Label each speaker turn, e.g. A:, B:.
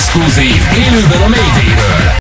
A: Exkluzív, élőben a Mayday-ről.